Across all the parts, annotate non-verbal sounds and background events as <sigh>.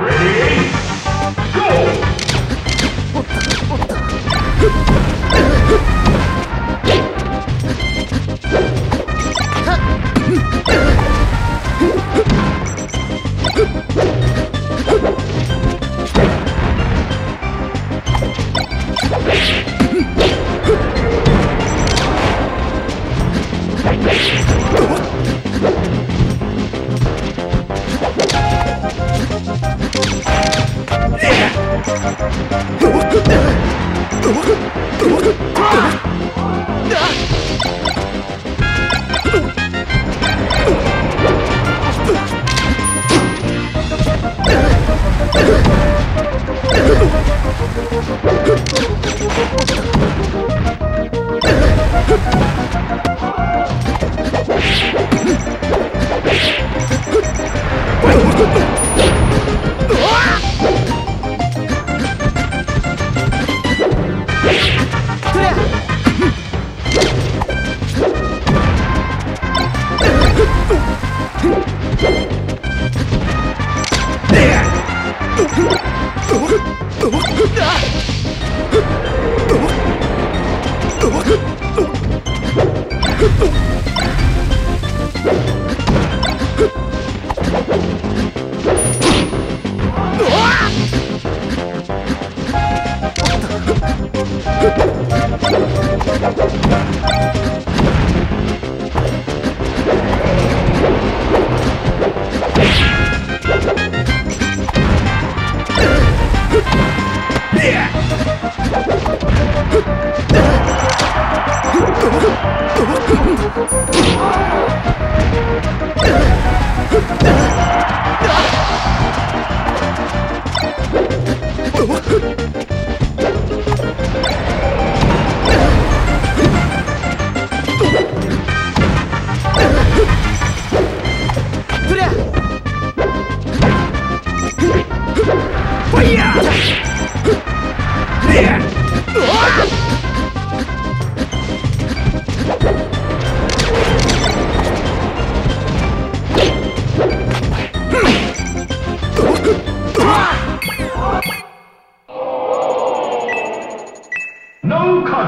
Ready? Go!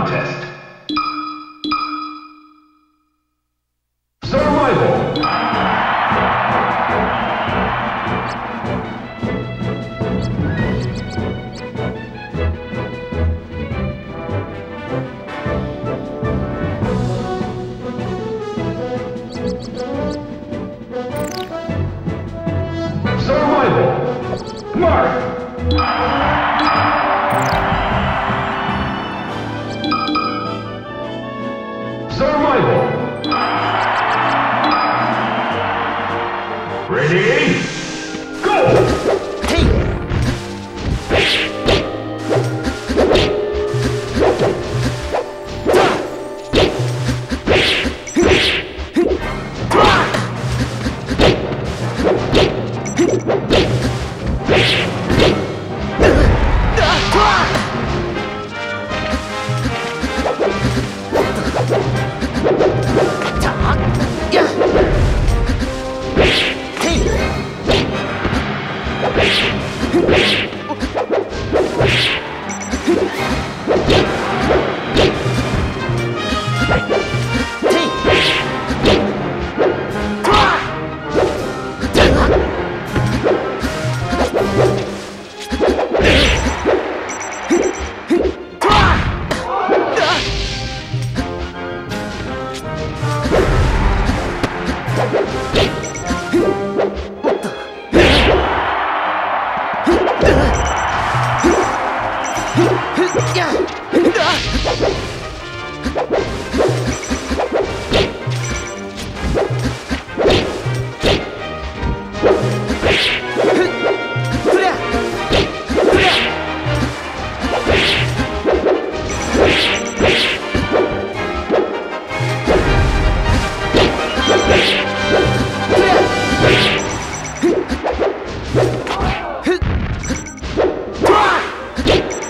Contest. Survival. Mark. Go! <laughs>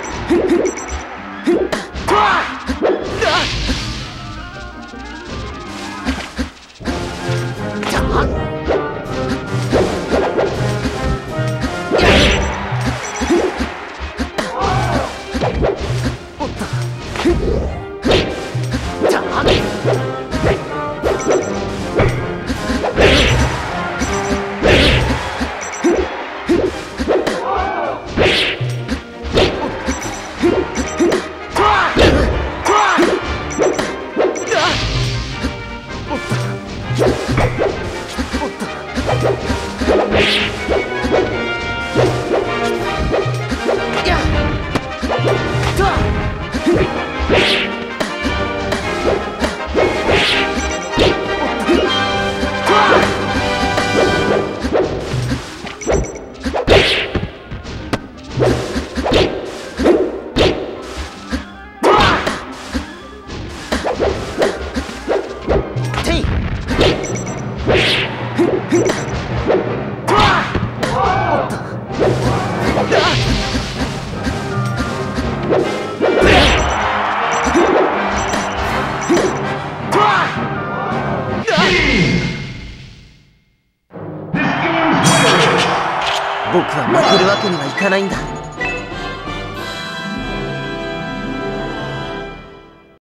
僕は負けるわけにはいかないんだ。